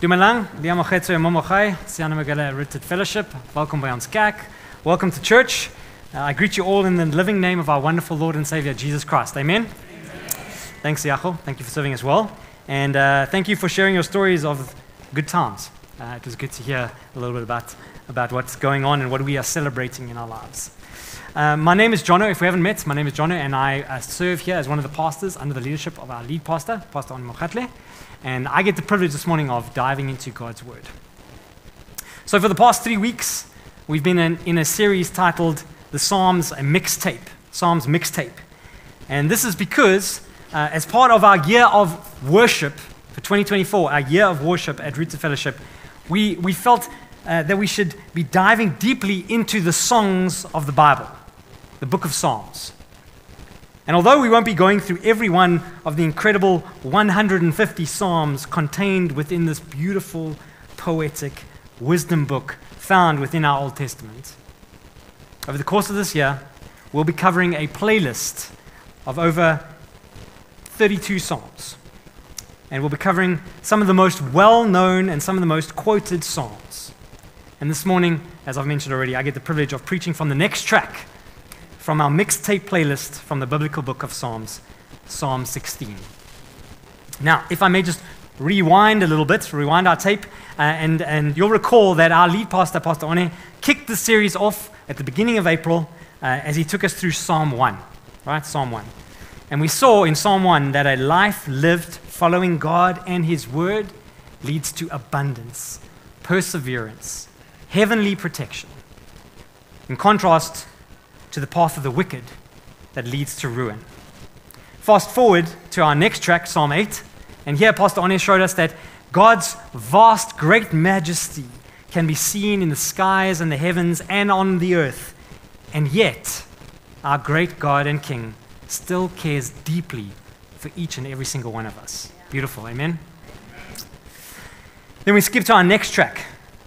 Dumelang, liamochetso momochai, sianamagala rooted fellowship. Welcome by. Welcome to church. Uh, I greet you all in the living name of our wonderful Lord and Savior, Jesus Christ. Amen. Amen. Thanks, Yacho. Thank you for serving as well. And uh, thank you for sharing your stories of good times. Uh, it was good to hear a little bit about, about what's going on and what we are celebrating in our lives. Uh, my name is Jono. If we haven't met, my name is Jono, and I uh, serve here as one of the pastors under the leadership of our lead pastor, Pastor On. And I get the privilege this morning of diving into God's Word. So, for the past three weeks, we've been in, in a series titled The Psalms, a mixtape. Psalms mixtape. And this is because, uh, as part of our year of worship for 2024, our year of worship at Rooted Fellowship, we, we felt uh, that we should be diving deeply into the songs of the Bible, the book of Psalms. And although we won't be going through every one of the incredible 150 Psalms contained within this beautiful, poetic wisdom book found within our Old Testament, over the course of this year, we'll be covering a playlist of over 32 Psalms. And we'll be covering some of the most well known and some of the most quoted Psalms. And this morning, as I've mentioned already, I get the privilege of preaching from the next track from our mixtape playlist from the biblical book of Psalms, Psalm 16. Now, if I may just rewind a little bit, rewind our tape, uh, and, and you'll recall that our lead pastor, Pastor One, kicked the series off at the beginning of April uh, as he took us through Psalm 1, right? Psalm 1. And we saw in Psalm 1 that a life lived following God and His Word leads to abundance, perseverance, heavenly protection. In contrast, to the path of the wicked that leads to ruin. Fast forward to our next track, Psalm 8, and here Pastor One showed us that God's vast, great majesty can be seen in the skies and the heavens and on the earth. And yet, our great God and King still cares deeply for each and every single one of us. Beautiful, amen? Then we skip to our next track,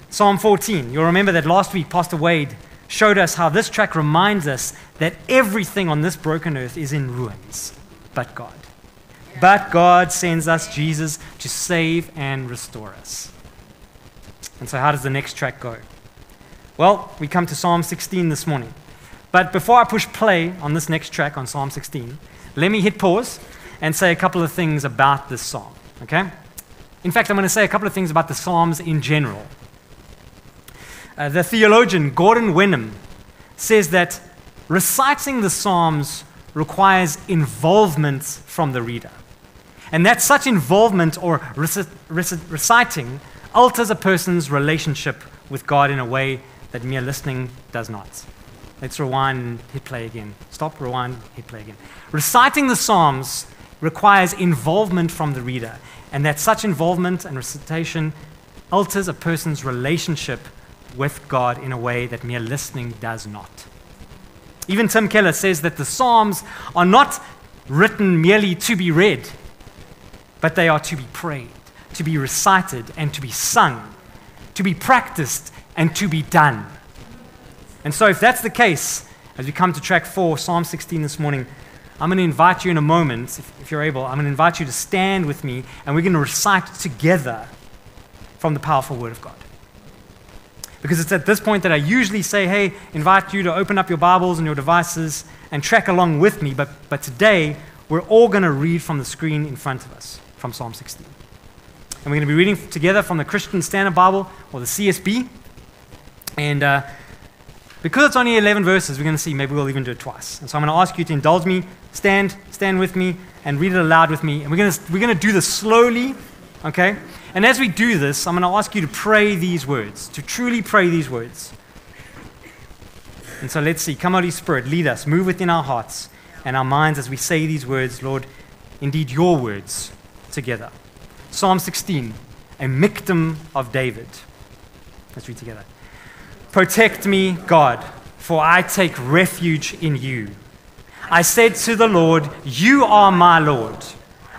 Psalm 14. You'll remember that last week, Pastor Wade showed us how this track reminds us that everything on this broken earth is in ruins but God. But God sends us Jesus to save and restore us. And so, how does the next track go? Well, we come to Psalm 16 this morning. But before I push play on this next track on Psalm 16, let me hit pause and say a couple of things about this psalm, okay? In fact, I'm going to say a couple of things about the Psalms in general. Uh, the theologian Gordon Wenham says that reciting the Psalms requires involvement from the reader. And that such involvement or rec- rec- reciting alters a person's relationship with God in a way that mere listening does not. Let's rewind and hit play again. Stop, rewind, hit play again. Reciting the Psalms requires involvement from the reader, and that such involvement and recitation alters a person's relationship with God in a way that mere listening does not. Even Tim Keller says that the Psalms are not written merely to be read, but they are to be prayed, to be recited, and to be sung, to be practiced, and to be done. And so, if that's the case, as we come to track four, Psalm 16 this morning, I'm going to invite you in a moment, if, if you're able, I'm going to invite you to stand with me, and we're going to recite together from the powerful Word of God. Because it's at this point that I usually say, hey, invite you to open up your Bibles and your devices and track along with me. But, but today, we're all going to read from the screen in front of us from Psalm 16. And we're going to be reading together from the Christian Standard Bible or the CSB. And uh, because it's only 11 verses, we're going to see maybe we'll even do it twice. And so I'm going to ask you to indulge me, stand, stand with me, and read it aloud with me. And we're going to, we're going to do this slowly, okay? And as we do this, I'm going to ask you to pray these words, to truly pray these words. And so let's see. Come, Holy Spirit, lead us, move within our hearts and our minds as we say these words, Lord, indeed your words together. Psalm 16, a miktam of David. Let's read together. Protect me, God, for I take refuge in you. I said to the Lord, You are my Lord.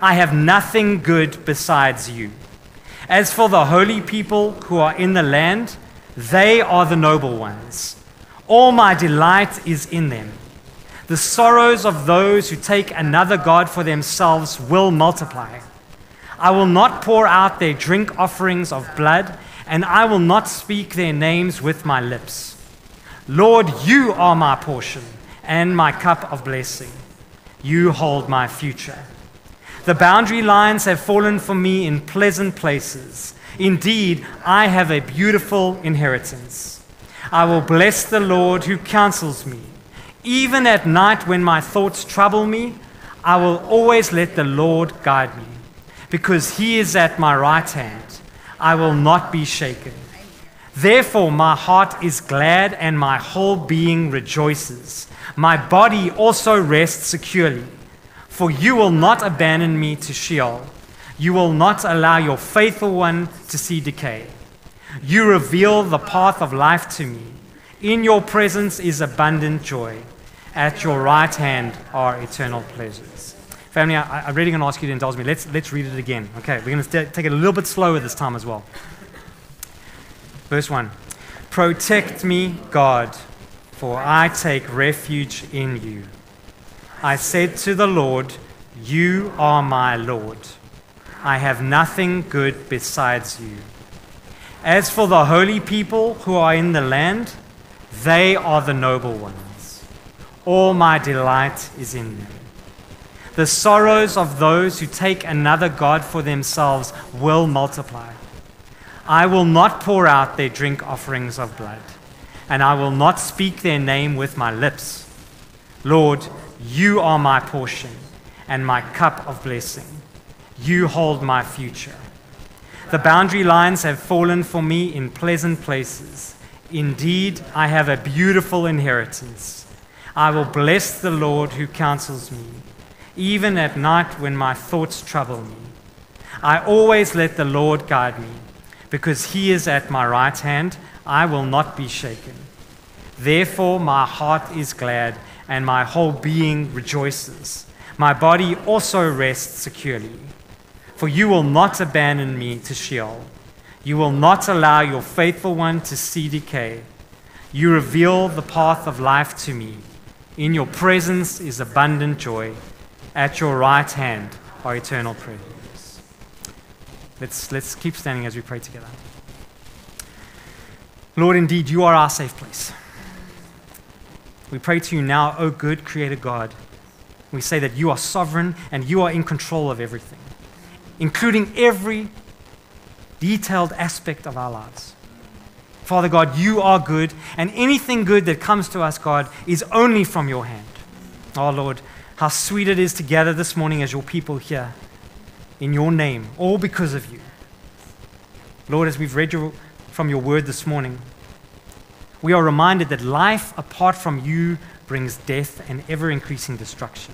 I have nothing good besides you. As for the holy people who are in the land, they are the noble ones. All my delight is in them. The sorrows of those who take another God for themselves will multiply. I will not pour out their drink offerings of blood, and I will not speak their names with my lips. Lord, you are my portion and my cup of blessing. You hold my future. The boundary lines have fallen for me in pleasant places. Indeed, I have a beautiful inheritance. I will bless the Lord who counsels me. Even at night when my thoughts trouble me, I will always let the Lord guide me. Because he is at my right hand, I will not be shaken. Therefore, my heart is glad and my whole being rejoices. My body also rests securely. For you will not abandon me to Sheol. You will not allow your faithful one to see decay. You reveal the path of life to me. In your presence is abundant joy. At your right hand are eternal pleasures. Family, I, am really going to ask you to indulge me. Let's, let's read it again. Okay, we're going to take it a little bit slower this time as well. Verse 1 Protect me, God, for I take refuge in you. I said to the Lord, You are my Lord. I have nothing good besides you. As for the holy people who are in the land, they are the noble ones. All my delight is in them. The sorrows of those who take another God for themselves will multiply. I will not pour out their drink offerings of blood, and I will not speak their name with my lips. Lord, you are my portion and my cup of blessing. You hold my future. The boundary lines have fallen for me in pleasant places. Indeed, I have a beautiful inheritance. I will bless the Lord who counsels me, even at night when my thoughts trouble me. I always let the Lord guide me. Because he is at my right hand, I will not be shaken. Therefore, my heart is glad and my whole being rejoices. My body also rests securely. For you will not abandon me to Sheol. You will not allow your faithful one to see decay. You reveal the path of life to me. In your presence is abundant joy. At your right hand are eternal pleasures. Let's, let's keep standing as we pray together. Lord, indeed, you are our safe place. We pray to you now, O good Creator God. We say that you are sovereign and you are in control of everything, including every detailed aspect of our lives. Father God, you are good, and anything good that comes to us, God, is only from your hand. Oh Lord, how sweet it is to gather this morning as your people here in your name, all because of you. Lord, as we've read your, from your word this morning, we are reminded that life apart from you brings death and ever increasing destruction.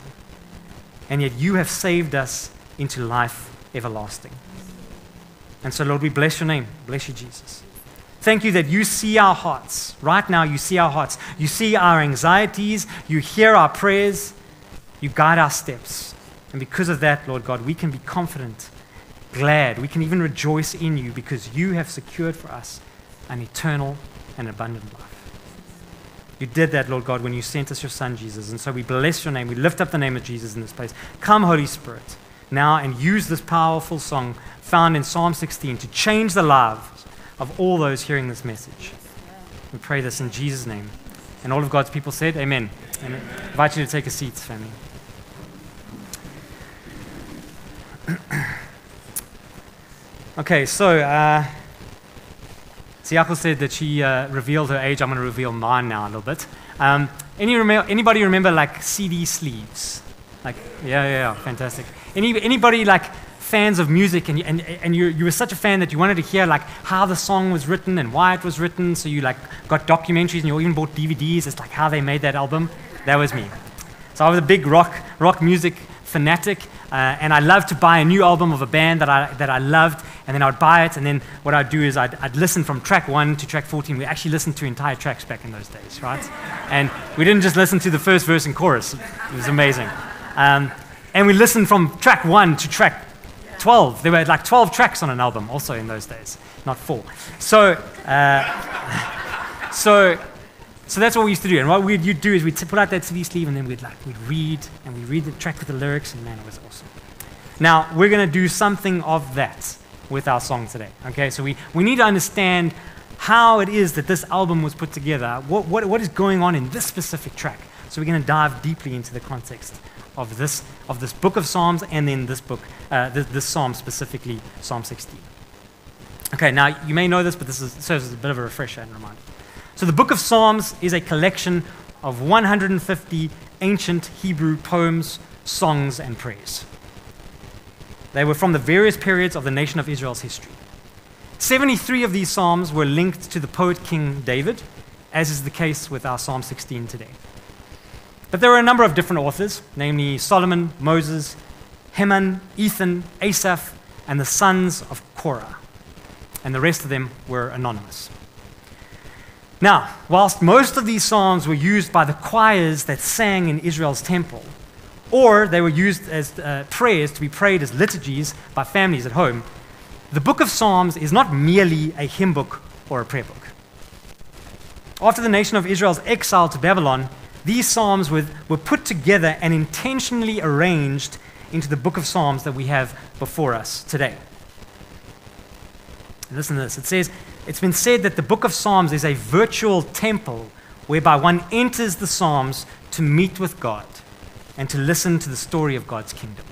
And yet you have saved us into life everlasting. And so, Lord, we bless your name. Bless you, Jesus. Thank you that you see our hearts. Right now, you see our hearts. You see our anxieties. You hear our prayers. You guide our steps. And because of that, Lord God, we can be confident, glad. We can even rejoice in you because you have secured for us an eternal and abundant life. You did that, Lord God, when you sent us your Son, Jesus. And so we bless your name. We lift up the name of Jesus in this place. Come, Holy Spirit, now and use this powerful song found in Psalm 16 to change the lives of all those hearing this message. We pray this in Jesus' name. And all of God's people said, Amen. Amen. I invite you to take a seat, family. okay, so. Uh, Siako said that she uh, revealed her age. I'm going to reveal mine now a little bit. Um, any anybody remember like CD sleeves? Like, yeah, yeah, yeah, fantastic. Any, anybody like fans of music and, and, and you, you were such a fan that you wanted to hear like how the song was written and why it was written, so you like got documentaries and you even bought DVDs It's like how they made that album? That was me. So I was a big rock, rock music fanatic, uh, and I loved to buy a new album of a band that I, that I loved, and then I would buy it, and then what I'd do is I'd, I'd listen from track one to track 14. We actually listened to entire tracks back in those days, right? And we didn't just listen to the first verse and chorus, it was amazing. Um, and we listened from track one to track 12. There were like 12 tracks on an album also in those days, not four. So, uh, so so that's what we used to do. And what we'd do is we'd put out that CD sleeve and then we'd like we'd read and we'd read the track with the lyrics and man, it was awesome. Now, we're going to do something of that with our song today. Okay, so we, we need to understand how it is that this album was put together, what, what, what is going on in this specific track. So we're going to dive deeply into the context of this, of this book of Psalms and then this book, uh, this, this psalm specifically, Psalm 16. Okay, now you may know this, but this is, serves as a bit of a refresher and reminder. So the book of Psalms is a collection of 150 ancient Hebrew poems, songs, and prayers. They were from the various periods of the nation of Israel's history. 73 of these psalms were linked to the poet King David, as is the case with our Psalm 16 today. But there were a number of different authors, namely Solomon, Moses, Heman, Ethan, Asaph, and the sons of Korah. And the rest of them were anonymous. Now, whilst most of these psalms were used by the choirs that sang in Israel's temple, or they were used as uh, prayers to be prayed as liturgies by families at home, the book of Psalms is not merely a hymn book or a prayer book. After the nation of Israel's exile to Babylon, these Psalms were, were put together and intentionally arranged into the book of Psalms that we have before us today. Listen to this. It says, It's been said that the book of Psalms is a virtual temple whereby one enters the Psalms to meet with God and to listen to the story of God's kingdom,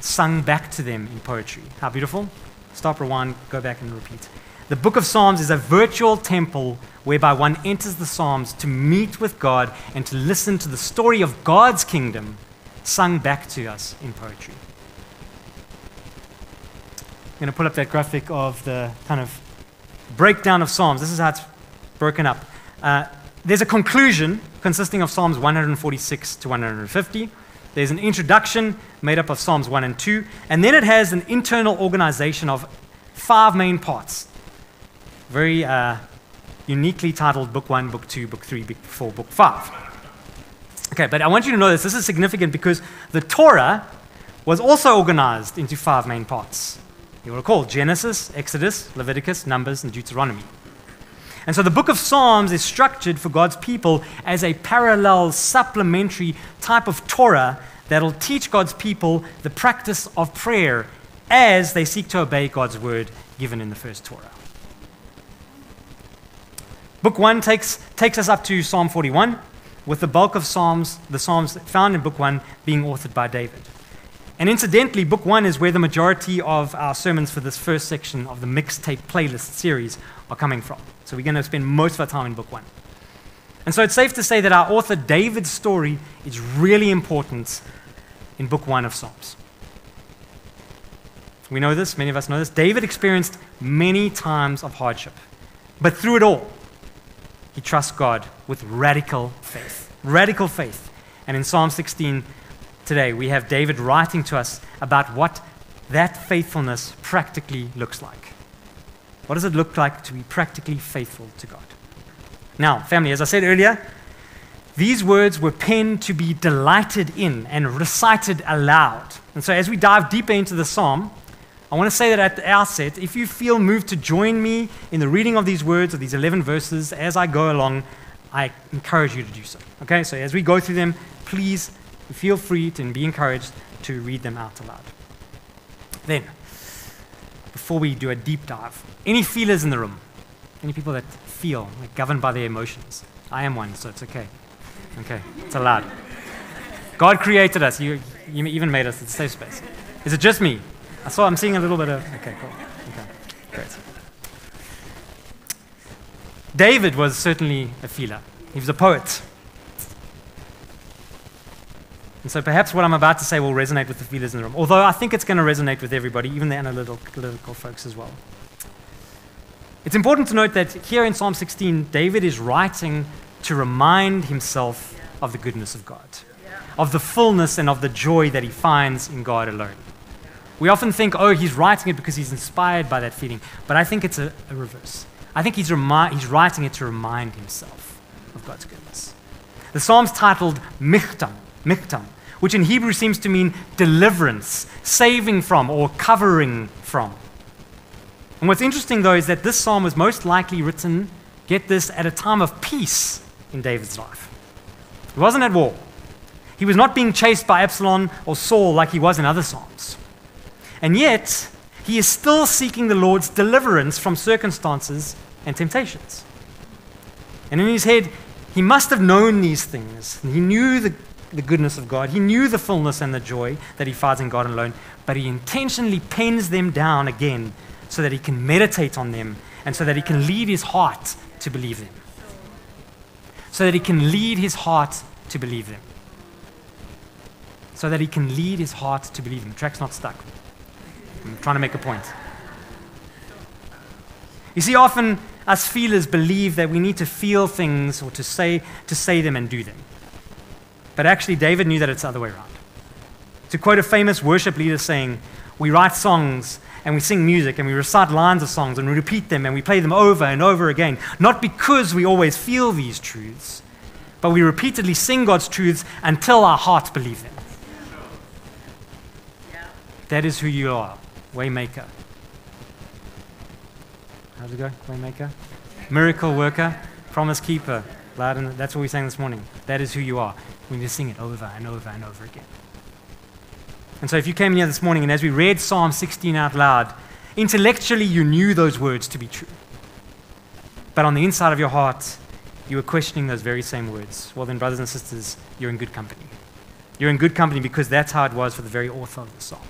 sung back to them in poetry. How beautiful! Stop, rewind, go back and repeat. The book of Psalms is a virtual temple whereby one enters the Psalms to meet with God and to listen to the story of God's kingdom sung back to us in poetry. I'm going to pull up that graphic of the kind of breakdown of Psalms. This is how it's broken up. Uh, there's a conclusion consisting of Psalms 146 to 150. There's an introduction made up of Psalms 1 and 2, and then it has an internal organization of five main parts. Very uh, uniquely titled Book 1, Book 2, Book 3, Book 4, Book 5. Okay, but I want you to know this. This is significant because the Torah was also organized into five main parts. You will recall Genesis, Exodus, Leviticus, Numbers, and Deuteronomy. And so the book of Psalms is structured for God's people as a parallel, supplementary type of Torah that'll teach God's people the practice of prayer as they seek to obey God's word given in the first Torah. Book 1 takes, takes us up to Psalm 41, with the bulk of Psalms, the Psalms found in Book 1, being authored by David. And incidentally, Book 1 is where the majority of our sermons for this first section of the mixtape playlist series are coming from. So we're going to spend most of our time in book one. And so it's safe to say that our author David's story is really important in book one of Psalms. We know this, many of us know this. David experienced many times of hardship, but through it all, he trusts God with radical faith. Radical faith. And in Psalm 16 today, we have David writing to us about what that faithfulness practically looks like. What does it look like to be practically faithful to God? Now, family, as I said earlier, these words were penned to be delighted in and recited aloud. And so, as we dive deeper into the psalm, I want to say that at the outset, if you feel moved to join me in the reading of these words, or these 11 verses, as I go along, I encourage you to do so. Okay, so as we go through them, please feel free to, and be encouraged to read them out aloud. Then, before we do a deep dive. Any feelers in the room? Any people that feel, like governed by their emotions? I am one, so it's okay. Okay, it's allowed. God created us. You, you even made us. It's a safe space. Is it just me? I saw. I'm seeing a little bit of. Okay, cool. Okay, great. David was certainly a feeler. He was a poet. And so perhaps what I'm about to say will resonate with the feelers in the room, although I think it's going to resonate with everybody, even the analytical folks as well. It's important to note that here in Psalm 16, David is writing to remind himself of the goodness of God, of the fullness and of the joy that he finds in God alone. We often think, oh, he's writing it because he's inspired by that feeling, but I think it's a, a reverse. I think he's, remi- he's writing it to remind himself of God's goodness. The psalm's titled Michtam, Michtam, which in Hebrew seems to mean deliverance, saving from, or covering from. And what's interesting, though, is that this psalm was most likely written, get this, at a time of peace in David's life. He wasn't at war. He was not being chased by Absalom or Saul like he was in other psalms. And yet, he is still seeking the Lord's deliverance from circumstances and temptations. And in his head, he must have known these things. He knew the, the goodness of God, he knew the fullness and the joy that he finds in God alone, but he intentionally pens them down again so that he can meditate on them and so that he can lead his heart to believe them. So that he can lead his heart to believe them. So that he can lead his heart to believe them. The track's not stuck. I'm trying to make a point. You see, often us feelers believe that we need to feel things or to say, to say them and do them. But actually, David knew that it's the other way around. To quote a famous worship leader saying, We write songs and we sing music and we recite lines of songs and we repeat them and we play them over and over again, not because we always feel these truths, but we repeatedly sing God's truths until our hearts believe them. That is who you are, Waymaker. How's it go, Waymaker? Miracle worker, promise keeper. Loud and that's what we sang this morning. That is who you are. We need to sing it over and over and over again. And so if you came here this morning and as we read Psalm 16 out loud, intellectually you knew those words to be true. But on the inside of your heart, you were questioning those very same words. Well, then, brothers and sisters, you're in good company. You're in good company because that's how it was for the very author of the psalm.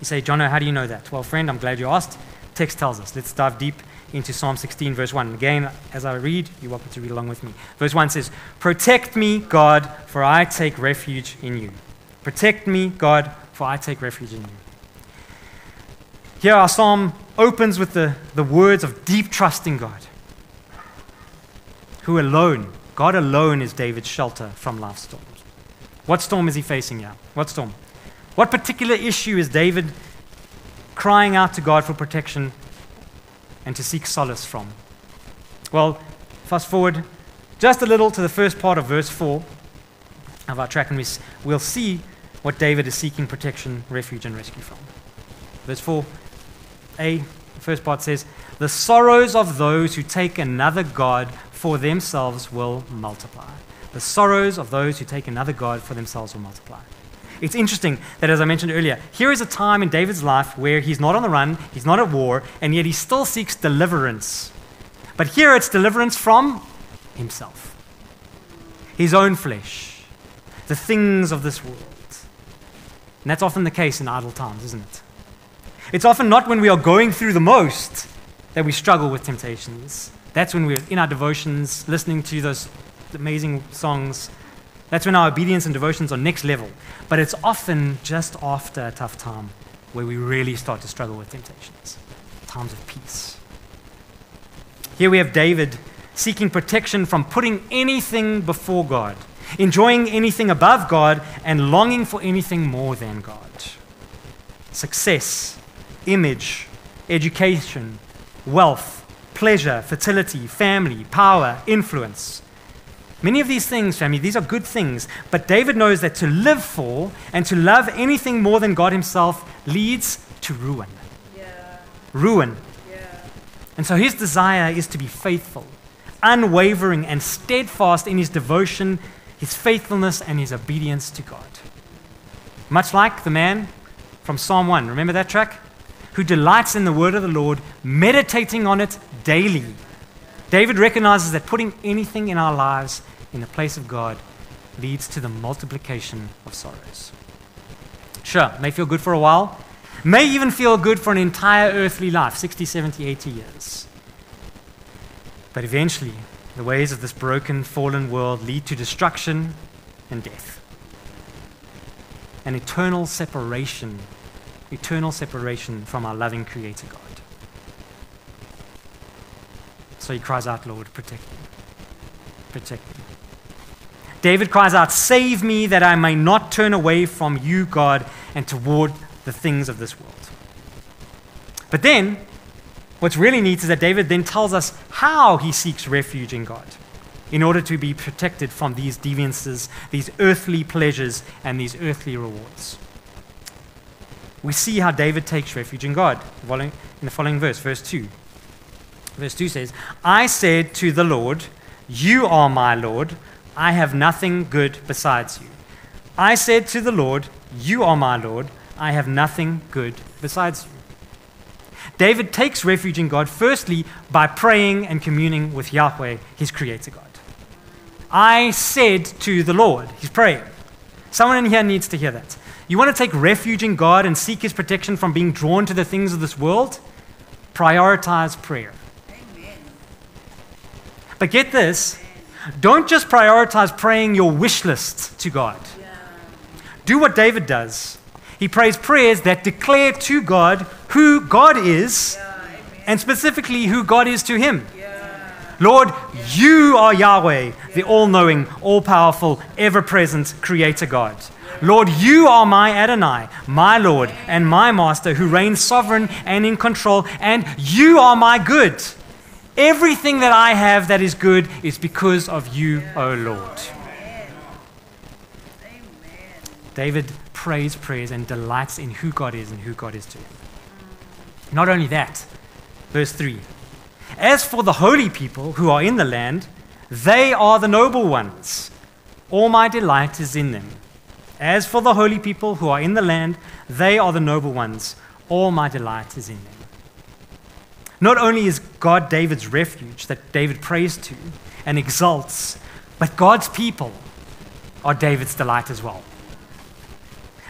You say, Jono, how do you know that? Well, friend, I'm glad you asked. Text tells us. Let's dive deep into Psalm 16, verse 1. Again, as I read, you're welcome to read along with me. Verse 1 says, Protect me, God, for I take refuge in you. Protect me, God, for I take refuge in you. Here, our psalm opens with the, the words of deep trust in God, who alone, God alone, is David's shelter from life's storms. What storm is he facing now? What storm? What particular issue is David crying out to God for protection and to seek solace from? Well, fast forward just a little to the first part of verse 4 of our track, and we, we'll see what David is seeking protection, refuge, and rescue from. Verse 4a, the first part says, The sorrows of those who take another God for themselves will multiply. The sorrows of those who take another God for themselves will multiply. It's interesting that, as I mentioned earlier, here is a time in David's life where he's not on the run, he's not at war, and yet he still seeks deliverance. But here it's deliverance from himself, his own flesh, the things of this world. And that's often the case in idle times, isn't it? It's often not when we are going through the most that we struggle with temptations. That's when we're in our devotions, listening to those amazing songs, that's when our obedience and devotions are next level. But it's often just after a tough time where we really start to struggle with temptations, times of peace. Here we have David seeking protection from putting anything before God, enjoying anything above God, and longing for anything more than God. Success, image, education, wealth, pleasure, fertility, family, power, influence. Many of these things, family, these are good things, but David knows that to live for and to love anything more than God Himself leads to ruin. Yeah. Ruin. Yeah. And so his desire is to be faithful, unwavering, and steadfast in his devotion, his faithfulness, and his obedience to God. Much like the man from Psalm 1, remember that track? Who delights in the word of the Lord, meditating on it daily. David recognizes that putting anything in our lives in the place of God leads to the multiplication of sorrows. Sure, may feel good for a while, may even feel good for an entire earthly life 60, 70, 80 years. But eventually, the ways of this broken, fallen world lead to destruction and death. An eternal separation, eternal separation from our loving Creator God. So he cries out, Lord, protect me. Protect me. David cries out, Save me that I may not turn away from you, God, and toward the things of this world. But then, what's really neat is that David then tells us how he seeks refuge in God in order to be protected from these deviances, these earthly pleasures, and these earthly rewards. We see how David takes refuge in God in the following verse, verse 2. Verse 2 says, I said to the Lord, You are my Lord. I have nothing good besides you. I said to the Lord, You are my Lord. I have nothing good besides you. David takes refuge in God firstly by praying and communing with Yahweh, his creator God. I said to the Lord, he's praying. Someone in here needs to hear that. You want to take refuge in God and seek his protection from being drawn to the things of this world? Prioritize prayer. Amen. But get this don't just prioritize praying your wish list to God. Do what David does. He prays prayers that declare to God who God is and specifically who God is to him. Lord, you are Yahweh, the all knowing, all powerful, ever present Creator God. Lord, you are my Adonai, my Lord and my Master who reigns sovereign and in control, and you are my good. Everything that I have that is good is because of you, O Lord. David prays prayers and delights in who God is and who God is to him. Not only that, verse 3 As for the holy people who are in the land, they are the noble ones. All my delight is in them. As for the holy people who are in the land, they are the noble ones. All my delight is in them. Not only is God David's refuge that David prays to and exalts, but God's people are David's delight as well.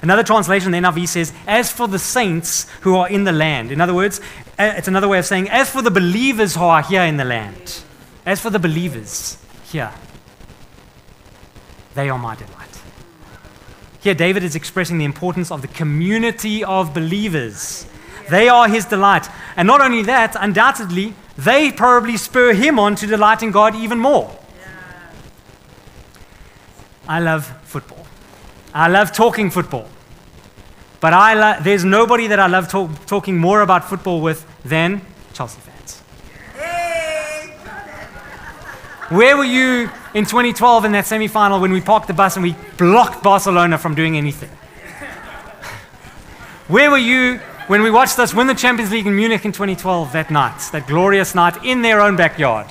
Another translation, the NIV says, as for the saints who are in the land. In other words, uh, it's another way of saying, as for the believers who are here in the land. As for the believers here, they are my delight. Here, David is expressing the importance of the community of believers. They are his delight. And not only that, undoubtedly, they probably spur him on to delight in God even more. I love football. I love talking football. But I lo- there's nobody that I love talk- talking more about football with than Chelsea fans. Where were you in 2012 in that semi final when we parked the bus and we blocked Barcelona from doing anything? Where were you when we watched us win the Champions League in Munich in 2012 that night, that glorious night in their own backyard?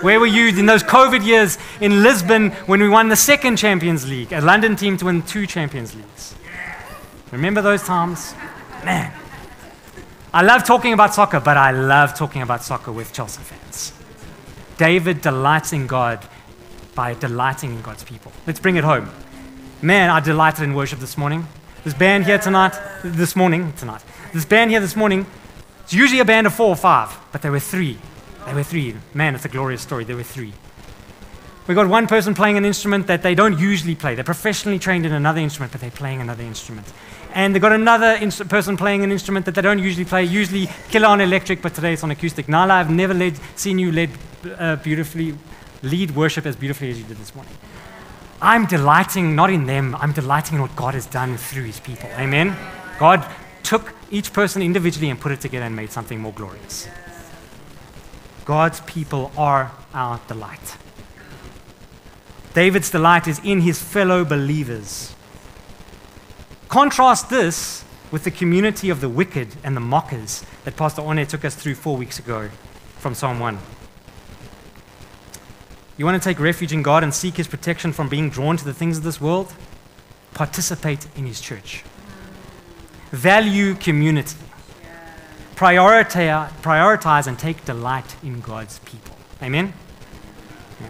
Where were you in those COVID years in Lisbon when we won the second Champions League, a London team to win two Champions Leagues? Remember those times? Man. I love talking about soccer, but I love talking about soccer with Chelsea fans. David delights in God by delighting in God's people. Let's bring it home. Man, I delighted in worship this morning. This band here tonight, this morning, tonight, this band here this morning, it's usually a band of four or five, but there were three there were three. Man, it's a glorious story. There were three. We got one person playing an instrument that they don't usually play. They're professionally trained in another instrument, but they're playing another instrument. And they got another person playing an instrument that they don't usually play, usually killer on electric, but today it's on acoustic. Nala, I've never led, seen you lead uh, beautifully, lead worship as beautifully as you did this morning. I'm delighting not in them, I'm delighting in what God has done through his people. Amen? God took each person individually and put it together and made something more glorious. God's people are our delight. David's delight is in his fellow believers. Contrast this with the community of the wicked and the mockers that Pastor One took us through four weeks ago from Psalm 1. You want to take refuge in God and seek his protection from being drawn to the things of this world? Participate in his church. Value community prioritize, and take delight in God's people. Amen? Yeah.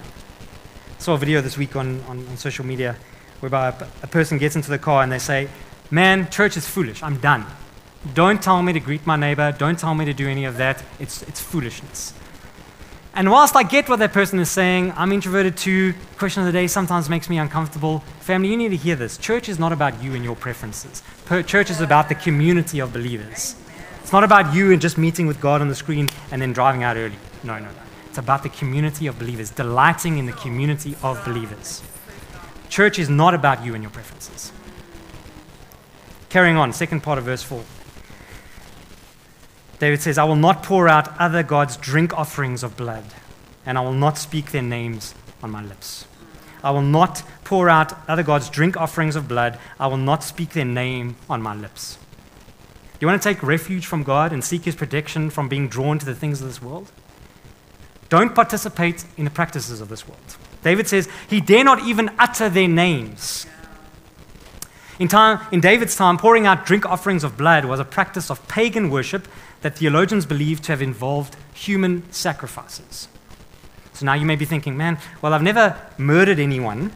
Saw a video this week on, on, on social media whereby a, a person gets into the car and they say, Man, church is foolish. I'm done. Don't tell me to greet my neighbor. Don't tell me to do any of that. It's, it's foolishness. And whilst I get what that person is saying, I'm introverted too. Question of the day sometimes makes me uncomfortable. Family, you need to hear this. Church is not about you and your preferences. church is about the community of believers. It's not about you and just meeting with God on the screen and then driving out early. No, no, no. It's about the community of believers, delighting in the community of believers. Church is not about you and your preferences. Carrying on, second part of verse 4. David says, I will not pour out other gods' drink offerings of blood, and I will not speak their names on my lips. I will not pour out other gods' drink offerings of blood. I will not speak their name on my lips. Do you want to take refuge from God and seek His protection from being drawn to the things of this world? Don't participate in the practices of this world. David says he dare not even utter their names. In, time, in David's time, pouring out drink offerings of blood was a practice of pagan worship that theologians believe to have involved human sacrifices. So now you may be thinking, man, well, I've never murdered anyone,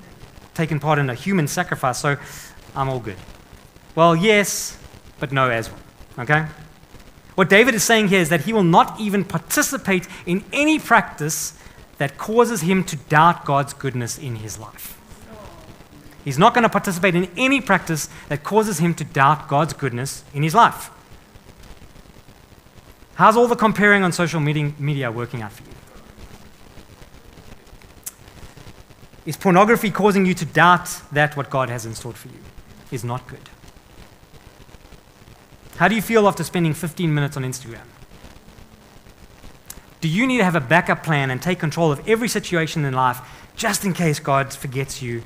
taken part in a human sacrifice, so I'm all good. Well, yes, but no as well. Okay? What David is saying here is that he will not even participate in any practice that causes him to doubt God's goodness in his life. He's not going to participate in any practice that causes him to doubt God's goodness in his life. How's all the comparing on social media working out for you? Is pornography causing you to doubt that what God has in store for you is not good? How do you feel after spending 15 minutes on Instagram? Do you need to have a backup plan and take control of every situation in life just in case God forgets you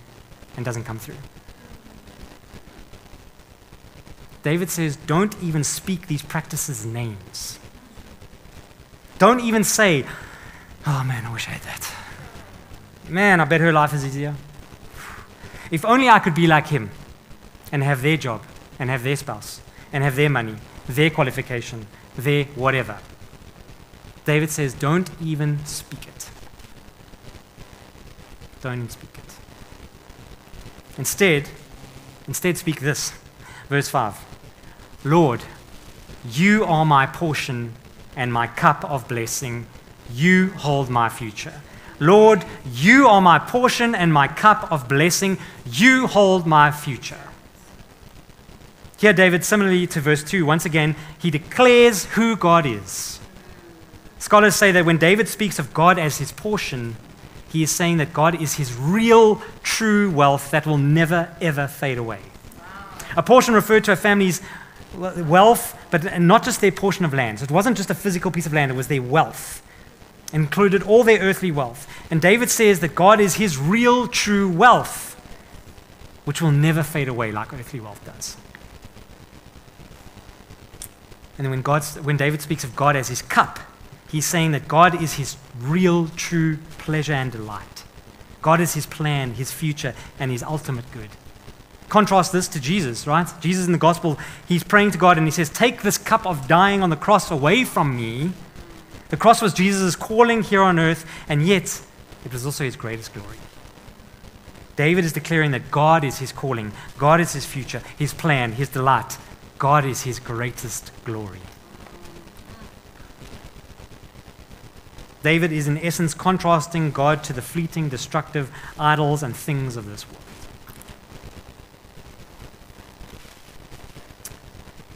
and doesn't come through? David says, don't even speak these practices' names. Don't even say, oh man, I wish I had that. Man, I bet her life is easier. If only I could be like him and have their job and have their spouse and have their money, their qualification, their whatever. David says, don't even speak it. Don't even speak it. Instead, instead speak this. Verse 5. Lord, you are my portion and my cup of blessing. You hold my future. Lord, you are my portion and my cup of blessing. You hold my future. Here, David, similarly to verse 2, once again, he declares who God is. Scholars say that when David speaks of God as his portion, he is saying that God is his real, true wealth that will never, ever fade away. A portion referred to a family's wealth, but not just their portion of land. So it wasn't just a physical piece of land, it was their wealth. It included all their earthly wealth. And David says that God is his real, true wealth, which will never fade away like earthly wealth does. And when, God's, when David speaks of God as his cup, he's saying that God is his real, true pleasure and delight. God is his plan, his future, and his ultimate good. Contrast this to Jesus, right? Jesus in the gospel, he's praying to God and he says, Take this cup of dying on the cross away from me. The cross was Jesus' calling here on earth, and yet it was also his greatest glory. David is declaring that God is his calling, God is his future, his plan, his delight, God is his greatest glory. David is, in essence, contrasting God to the fleeting, destructive idols and things of this world.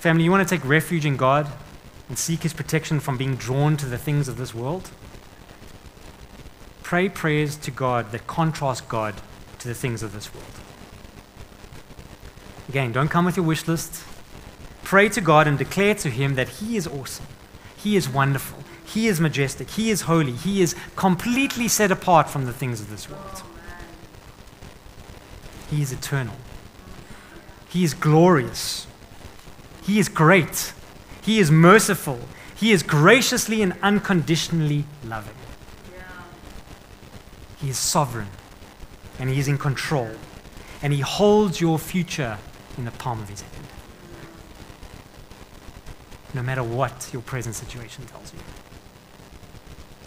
Family, you want to take refuge in God and seek his protection from being drawn to the things of this world? Pray prayers to God that contrast God to the things of this world. Again, don't come with your wish list. Pray to God and declare to Him that He is awesome, He is wonderful, He is majestic, He is holy, He is completely set apart from the things of this world. He is eternal, He is glorious, He is great, He is merciful, He is graciously and unconditionally loving. He is sovereign and He is in control, and He holds your future in the palm of His hand no matter what your present situation tells you.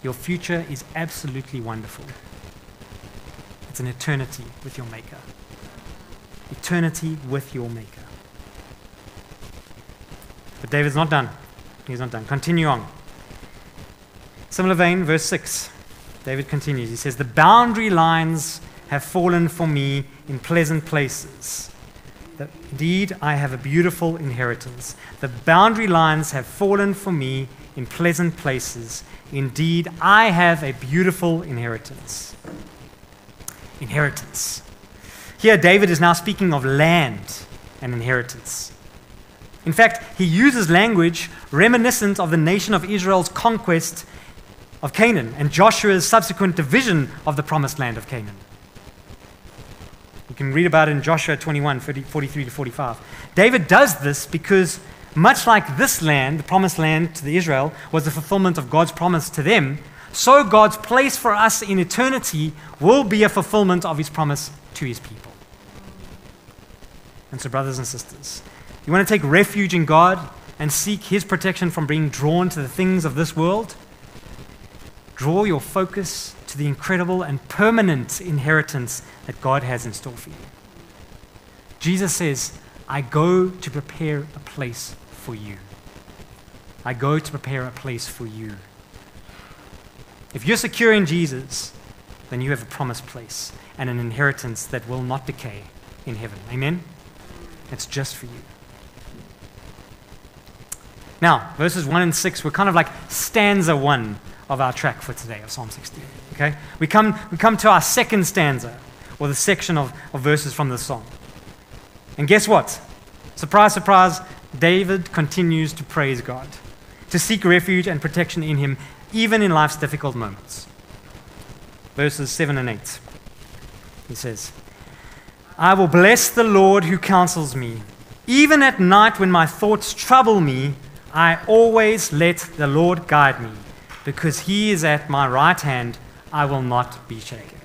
Your future is absolutely wonderful. It's an eternity with your Maker. Eternity with your Maker. But David's not done. He's not done. Continue on. Similar vein, verse 6. David continues. He says, The boundary lines have fallen for me in pleasant places that indeed I have a beautiful inheritance. The boundary lines have fallen for me in pleasant places. Indeed, I have a beautiful inheritance. Inheritance. Here, David is now speaking of land and inheritance. In fact, he uses language reminiscent of the nation of Israel's conquest of Canaan and Joshua's subsequent division of the promised land of Canaan. You can read about it in Joshua 21, 43 to 45. David does this because, much like this land, the promised land to the Israel, was the fulfillment of God's promise to them, so God's place for us in eternity will be a fulfillment of his promise to his people. And so, brothers and sisters, you want to take refuge in God and seek His protection from being drawn to the things of this world? Draw your focus to the incredible and permanent inheritance that God has in store for you. Jesus says, I go to prepare a place for you. I go to prepare a place for you. If you're secure in Jesus, then you have a promised place and an inheritance that will not decay in heaven. Amen? It's just for you. Now, verses 1 and 6 were kind of like stanza 1 of our track for today of Psalm 16. Okay? We come, we come to our second stanza, or the section of, of verses from the song. And guess what? Surprise, surprise, David continues to praise God, to seek refuge and protection in Him, even in life's difficult moments. Verses 7 and 8. He says, I will bless the Lord who counsels me. Even at night when my thoughts trouble me, I always let the Lord guide me. Because he is at my right hand, I will not be shaken.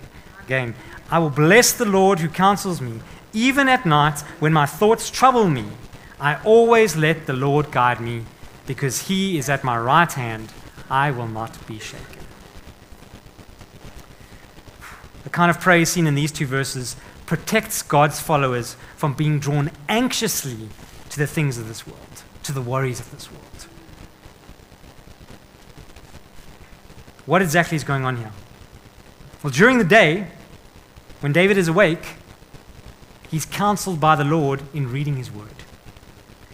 Again, I will bless the Lord who counsels me. Even at night when my thoughts trouble me, I always let the Lord guide me. Because he is at my right hand, I will not be shaken. The kind of praise seen in these two verses protects God's followers from being drawn anxiously to the things of this world, to the worries of this world. What exactly is going on here? Well, during the day, when David is awake, he's counseled by the Lord in reading his word,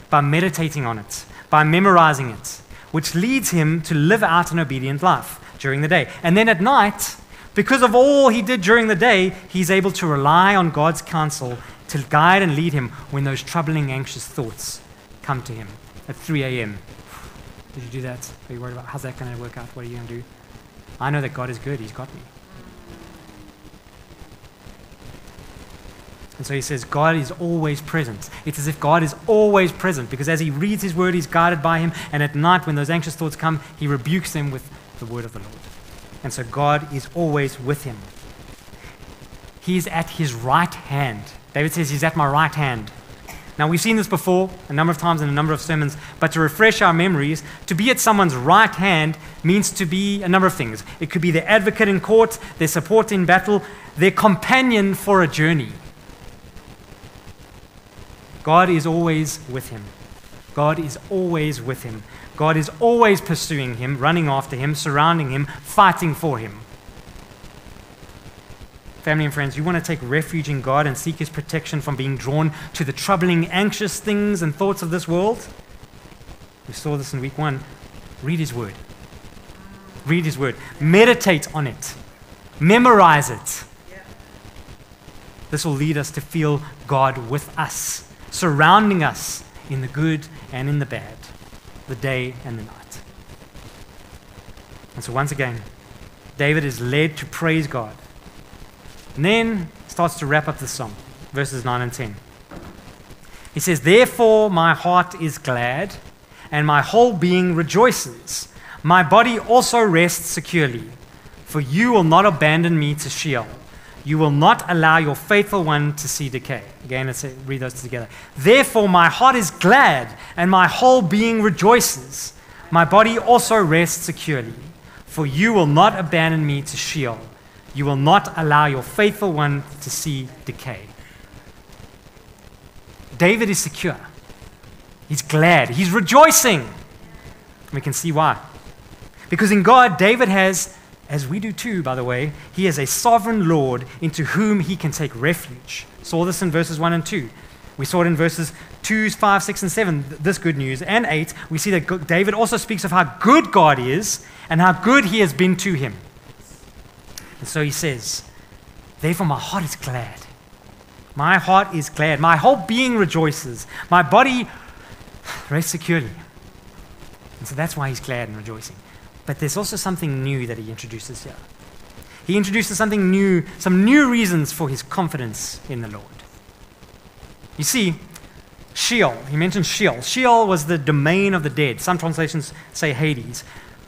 by meditating on it, by memorizing it, which leads him to live out an obedient life during the day. And then at night, because of all he did during the day, he's able to rely on God's counsel to guide and lead him when those troubling, anxious thoughts come to him at 3 a.m. Did you do that? Are you worried about how's that going to work out? What are you going to do? I know that God is good, He's got me. And so he says, God is always present. It's as if God is always present because as he reads his word, he's guided by him. And at night, when those anxious thoughts come, he rebukes them with the word of the Lord. And so God is always with him. He's at his right hand. David says, He's at my right hand. Now, we've seen this before a number of times in a number of sermons, but to refresh our memories, to be at someone's right hand means to be a number of things. It could be their advocate in court, their support in battle, their companion for a journey. God is always with him. God is always with him. God is always pursuing him, running after him, surrounding him, fighting for him. Family and friends, you want to take refuge in God and seek His protection from being drawn to the troubling, anxious things and thoughts of this world? We saw this in week one. Read His Word. Read His Word. Meditate on it. Memorize it. This will lead us to feel God with us, surrounding us in the good and in the bad, the day and the night. And so, once again, David is led to praise God and then starts to wrap up the song, verses 9 and 10. He says, Therefore my heart is glad, and my whole being rejoices. My body also rests securely, for you will not abandon me to Sheol. You will not allow your faithful one to see decay. Again, let's read those together. Therefore, my heart is glad, and my whole being rejoices. My body also rests securely, for you will not abandon me to Sheol. You will not allow your faithful one to see decay. David is secure. He's glad. He's rejoicing. We can see why. Because in God, David has, as we do too, by the way, he has a sovereign Lord into whom he can take refuge. Saw this in verses 1 and 2. We saw it in verses 2, 5, 6, and 7, this good news, and 8. We see that David also speaks of how good God is and how good he has been to him. And so he says, Therefore, my heart is glad. My heart is glad. My whole being rejoices. My body rests securely. And so that's why he's glad and rejoicing. But there's also something new that he introduces here. He introduces something new, some new reasons for his confidence in the Lord. You see, Sheol, he mentions Sheol. Sheol was the domain of the dead. Some translations say Hades.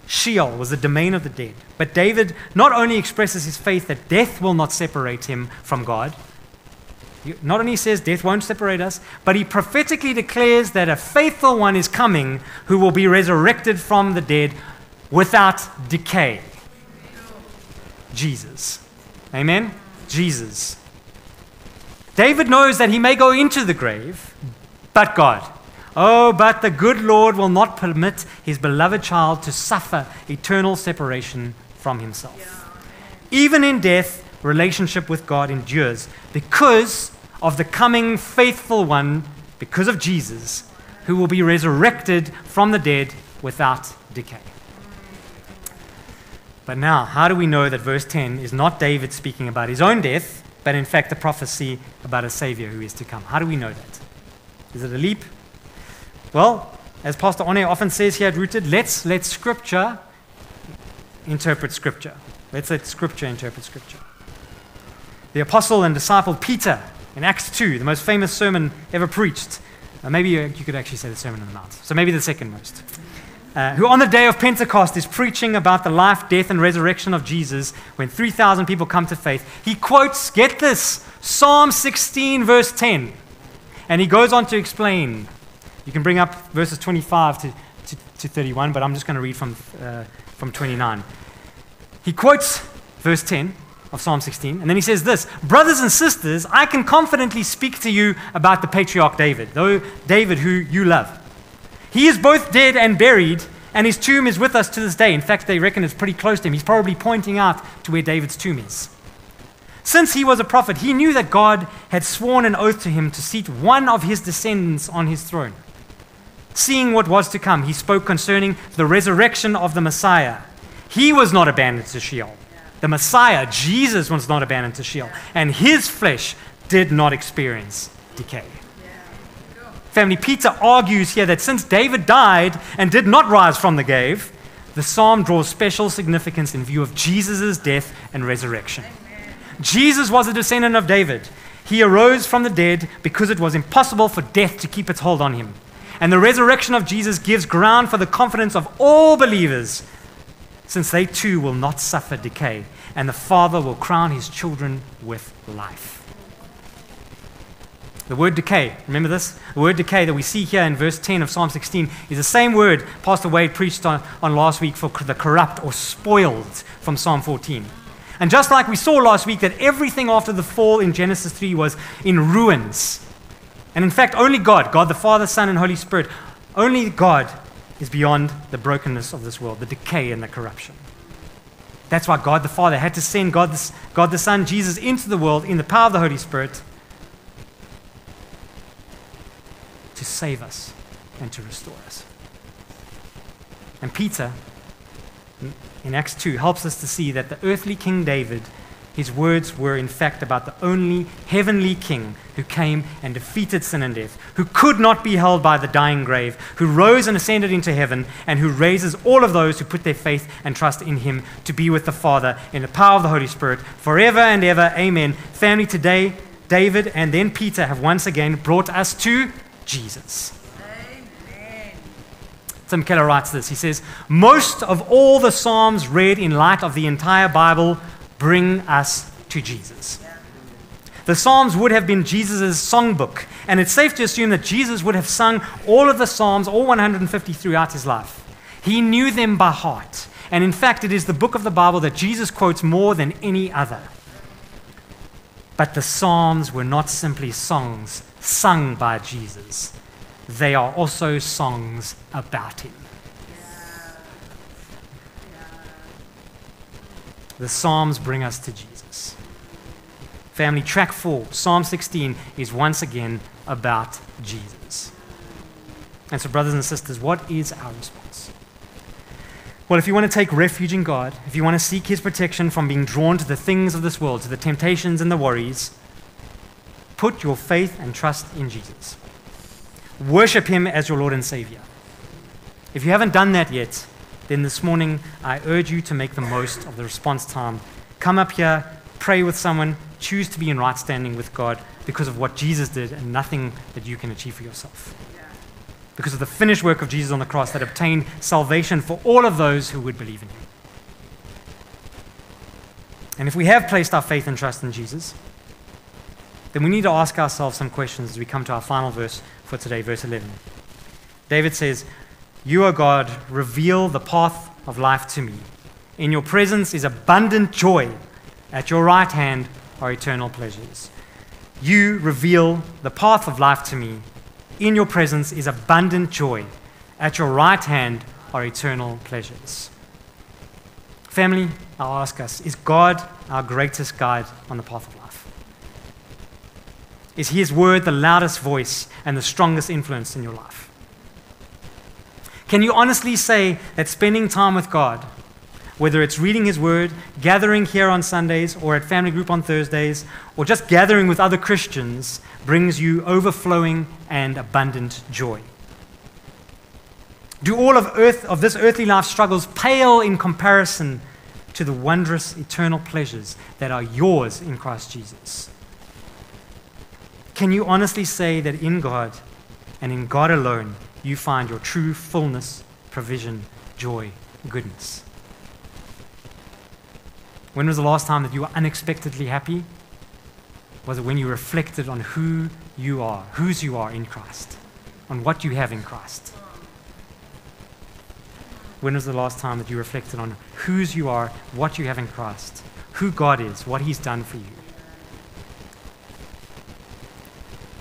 Sheol was the domain of the dead. But David not only expresses his faith that death will not separate him from God, not only says death won't separate us, but he prophetically declares that a faithful one is coming who will be resurrected from the dead without decay. Jesus. Amen? Jesus. David knows that he may go into the grave, but God. Oh, but the good Lord will not permit his beloved child to suffer eternal separation from himself. Even in death, relationship with God endures because of the coming faithful one, because of Jesus, who will be resurrected from the dead without decay. But now, how do we know that verse 10 is not David speaking about his own death, but in fact a prophecy about a Savior who is to come? How do we know that? Is it a leap? Well, as Pastor One often says here at Rooted, let's let Scripture interpret Scripture. Let's let Scripture interpret Scripture. The apostle and disciple Peter in Acts 2, the most famous sermon ever preached, uh, maybe you could actually say the Sermon on the Mount, so maybe the second most uh, who on the day of Pentecost is preaching about the life, death, and resurrection of Jesus when 3,000 people come to faith. He quotes, get this, Psalm 16, verse 10. And he goes on to explain. You can bring up verses 25 to, to, to 31, but I'm just going to read from, uh, from 29. He quotes verse 10 of Psalm 16, and then he says this Brothers and sisters, I can confidently speak to you about the patriarch David, though David, who you love. He is both dead and buried, and his tomb is with us to this day. In fact, they reckon it's pretty close to him. He's probably pointing out to where David's tomb is. Since he was a prophet, he knew that God had sworn an oath to him to seat one of his descendants on his throne. Seeing what was to come, he spoke concerning the resurrection of the Messiah. He was not abandoned to Sheol. The Messiah, Jesus, was not abandoned to Sheol, and his flesh did not experience decay. Family, Peter argues here that since David died and did not rise from the grave, the psalm draws special significance in view of Jesus' death and resurrection. Jesus was a descendant of David. He arose from the dead because it was impossible for death to keep its hold on him. And the resurrection of Jesus gives ground for the confidence of all believers, since they too will not suffer decay, and the Father will crown his children with life. The word decay, remember this? The word decay that we see here in verse 10 of Psalm 16 is the same word Pastor Wade preached on, on last week for the corrupt or spoiled from Psalm 14. And just like we saw last week that everything after the fall in Genesis 3 was in ruins. And in fact, only God, God the Father, Son, and Holy Spirit, only God is beyond the brokenness of this world, the decay and the corruption. That's why God the Father had to send God the, God the Son, Jesus, into the world in the power of the Holy Spirit to save us and to restore us. And Peter, in Acts 2, helps us to see that the earthly King David, his words were in fact about the only heavenly king who came and defeated sin and death, who could not be held by the dying grave, who rose and ascended into heaven, and who raises all of those who put their faith and trust in him to be with the Father in the power of the Holy Spirit forever and ever. Amen. Family, today, David and then Peter have once again brought us to Jesus. Tim Keller writes this. He says, Most of all the Psalms read in light of the entire Bible bring us to Jesus. The Psalms would have been Jesus' songbook, and it's safe to assume that Jesus would have sung all of the Psalms, all 150 throughout his life. He knew them by heart, and in fact, it is the book of the Bible that Jesus quotes more than any other. But the Psalms were not simply songs sung by Jesus, they are also songs about him. The Psalms bring us to Jesus. Family, track four, Psalm 16, is once again about Jesus. And so, brothers and sisters, what is our response? Well, if you want to take refuge in God, if you want to seek His protection from being drawn to the things of this world, to the temptations and the worries, Put your faith and trust in Jesus. Worship Him as your Lord and Savior. If you haven't done that yet, then this morning I urge you to make the most of the response time. Come up here, pray with someone, choose to be in right standing with God because of what Jesus did and nothing that you can achieve for yourself. Because of the finished work of Jesus on the cross that obtained salvation for all of those who would believe in Him. And if we have placed our faith and trust in Jesus, then we need to ask ourselves some questions as we come to our final verse for today, verse 11. David says, You, O God, reveal the path of life to me. In your presence is abundant joy. At your right hand are eternal pleasures. You reveal the path of life to me. In your presence is abundant joy. At your right hand are eternal pleasures. Family, I'll ask us is God our greatest guide on the path of life? Is His word the loudest voice and the strongest influence in your life? Can you honestly say that spending time with God, whether it's reading His Word, gathering here on Sundays, or at family group on Thursdays, or just gathering with other Christians, brings you overflowing and abundant joy? Do all of, earth, of this earthly life struggles pale in comparison to the wondrous eternal pleasures that are yours in Christ Jesus? Can you honestly say that in God and in God alone you find your true fullness, provision, joy, goodness? When was the last time that you were unexpectedly happy? Was it when you reflected on who you are, whose you are in Christ, on what you have in Christ? When was the last time that you reflected on whose you are, what you have in Christ, who God is, what He's done for you?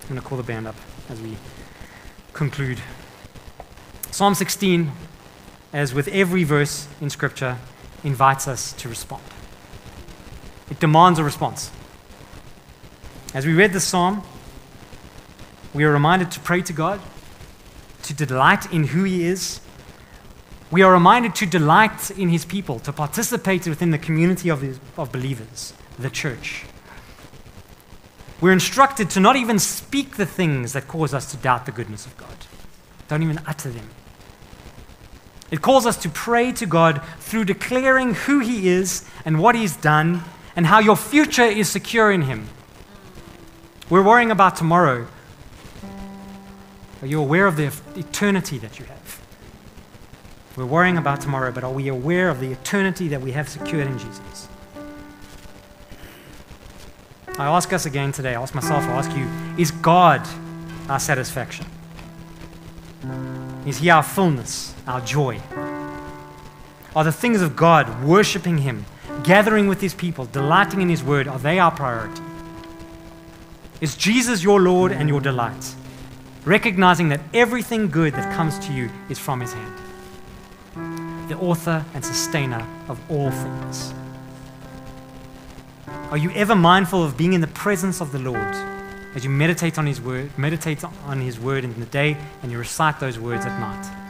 I'm going to call the band up as we conclude. Psalm 16, as with every verse in Scripture, invites us to respond. It demands a response. As we read this psalm, we are reminded to pray to God, to delight in who He is. We are reminded to delight in His people, to participate within the community of, his, of believers, the church. We're instructed to not even speak the things that cause us to doubt the goodness of God. Don't even utter them. It calls us to pray to God through declaring who He is and what He's done and how your future is secure in Him. We're worrying about tomorrow. Are you aware of the eternity that you have? We're worrying about tomorrow, but are we aware of the eternity that we have secured in Jesus? I ask us again today, I ask myself, I ask you, is God our satisfaction? Is He our fullness, our joy? Are the things of God, worshiping Him, gathering with His people, delighting in His word, are they our priority? Is Jesus your Lord and your delight? Recognizing that everything good that comes to you is from His hand, the author and sustainer of all things. Are you ever mindful of being in the presence of the Lord as you meditate on His word, meditate on His word in the day, and you recite those words at night?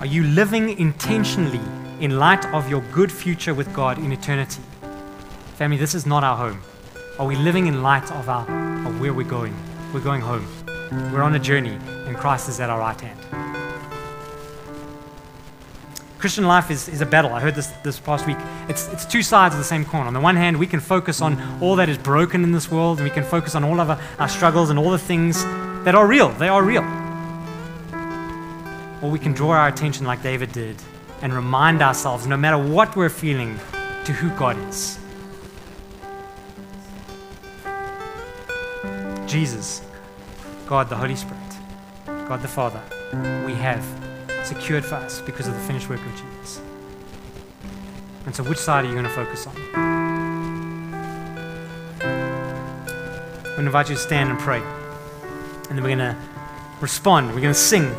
Are you living intentionally in light of your good future with God in eternity? Family, this is not our home. Are we living in light of, our, of where we're going? We're going home. We're on a journey, and Christ is at our right hand. Christian life is, is a battle. I heard this this past week. It's, it's two sides of the same coin. On the one hand, we can focus on all that is broken in this world, and we can focus on all of our, our struggles and all the things that are real. They are real. Or we can draw our attention, like David did, and remind ourselves, no matter what we're feeling, to who God is. Jesus, God the Holy Spirit, God the Father, we have secured for us because of the finished work of Jesus. And so, which side are you going to focus on? I'm going to invite you to stand and pray. And then we're going to respond. We're going to sing.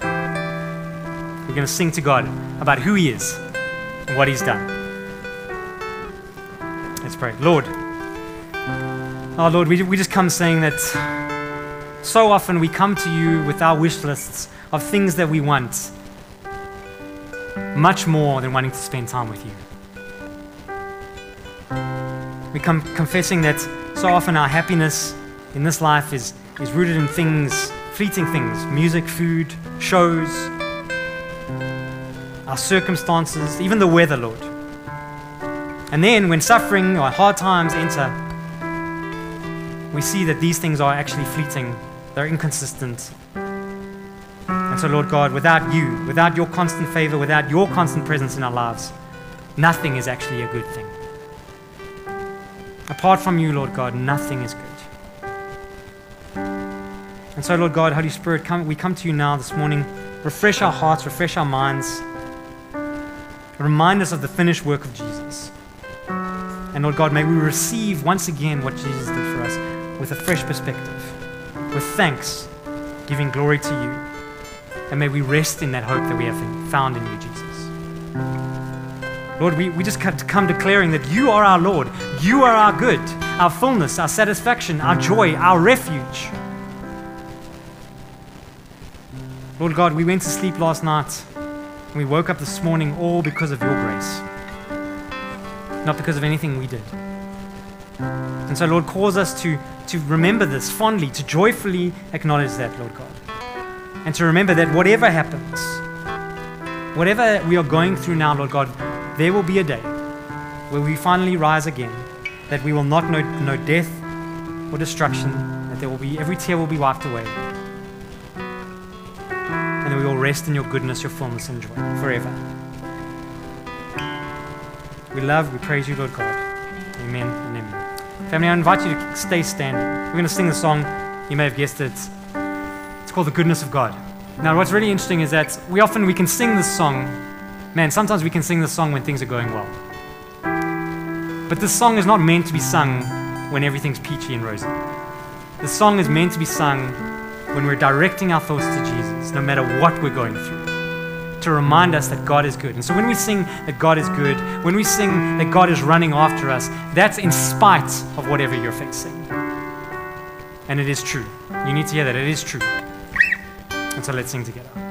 We're going to sing to God about who He is and what He's done. Let's pray. Lord, oh Lord, we, we just come saying that so often we come to you with our wish lists of things that we want, much more than wanting to spend time with you. We come confessing that so often our happiness in this life is, is rooted in things, fleeting things music, food, shows, our circumstances, even the weather, Lord. And then when suffering or hard times enter, we see that these things are actually fleeting, they're inconsistent, so, Lord God, without you, without your constant favor, without your constant presence in our lives, nothing is actually a good thing. Apart from you, Lord God, nothing is good. And so, Lord God, Holy Spirit, come, we come to you now this morning. Refresh our hearts, refresh our minds. Remind us of the finished work of Jesus. And Lord God, may we receive once again what Jesus did for us with a fresh perspective, with thanks, giving glory to you. And may we rest in that hope that we have found in you, Jesus. Lord, we, we just come declaring that you are our Lord. You are our good, our fullness, our satisfaction, our joy, our refuge. Lord God, we went to sleep last night and we woke up this morning all because of your grace, not because of anything we did. And so, Lord, cause us to, to remember this fondly, to joyfully acknowledge that, Lord God. And to remember that whatever happens, whatever we are going through now, Lord God, there will be a day where we finally rise again, that we will not know, know death or destruction, that there will be every tear will be wiped away and we will rest in your goodness, your fullness, and joy forever. We love, we praise you, Lord God. Amen and amen. Family, I invite you to stay standing. We're going to sing the song. You may have guessed it. Called The Goodness of God. Now, what's really interesting is that we often we can sing this song. Man, sometimes we can sing this song when things are going well. But this song is not meant to be sung when everything's peachy and rosy. The song is meant to be sung when we're directing our thoughts to Jesus, no matter what we're going through, to remind us that God is good. And so when we sing that God is good, when we sing that God is running after us, that's in spite of whatever you're facing. And it is true. You need to hear that. It is true. And so let's sing together.